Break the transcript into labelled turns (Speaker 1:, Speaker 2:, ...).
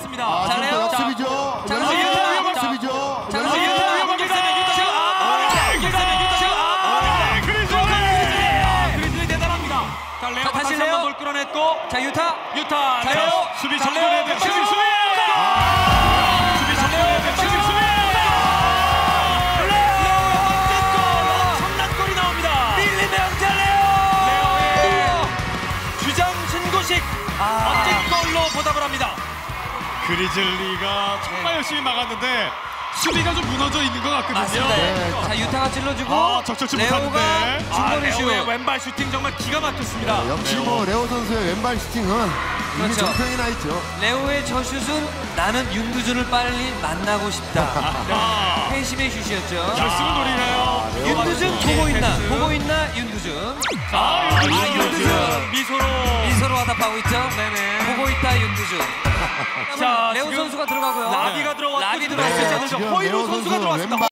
Speaker 1: 맞습니다.
Speaker 2: 아,
Speaker 1: 잘해요.
Speaker 2: 또 역습이죠.
Speaker 1: 자,
Speaker 2: 왼발
Speaker 1: 유타,
Speaker 2: 역습이죠.
Speaker 1: 자,
Speaker 2: 왼발
Speaker 1: 유타, 아, 아. 아,
Speaker 3: 레오
Speaker 1: 자, 다시.
Speaker 3: 한번 볼 끌어냈고
Speaker 1: 자, 유타.
Speaker 3: 유타 레오. 수비.
Speaker 1: 레오.
Speaker 3: 수비 수비.
Speaker 1: 아.
Speaker 3: 멋진 골로 보답을 합니다. 그리즐리가 정말 열심히 막았는데 수비가 좀 무너져 있는 것 같거든요.
Speaker 1: 맞습니다.
Speaker 2: 네.
Speaker 1: 자, 유타가 찔러주고
Speaker 3: 아, 적절치
Speaker 1: 레오가
Speaker 3: 못하는데. 아,
Speaker 1: 중거리 슛.
Speaker 3: 레오의 왼발 슈팅 정말 기가 막혔습니다.
Speaker 2: 역시 뭐 레오 선수의 왼발 슈팅은 이미
Speaker 1: 그렇죠.
Speaker 2: 정평이 나 있죠.
Speaker 1: 레오의 저 슛은 나는 윤두준을 빨리 만나고 싶다.
Speaker 3: 아,
Speaker 1: 팬심의 슛이었죠.
Speaker 3: 결승을 노리네요.
Speaker 1: 윤두준 보고 있나? 보고 있나? 윤두준.
Speaker 3: 아,
Speaker 1: 아,
Speaker 3: 윤두준.
Speaker 1: 윤두준.
Speaker 3: 미소로.
Speaker 1: 미소로 화답하고 있죠.
Speaker 3: 네네.
Speaker 1: 보고 있다 윤두준. 선수가 들어가고요.
Speaker 3: 라비가 들어왔고
Speaker 1: 라비
Speaker 3: 허이로
Speaker 2: 레오
Speaker 3: 선수가
Speaker 2: 선수
Speaker 3: 들어왔습니다.
Speaker 2: 왼발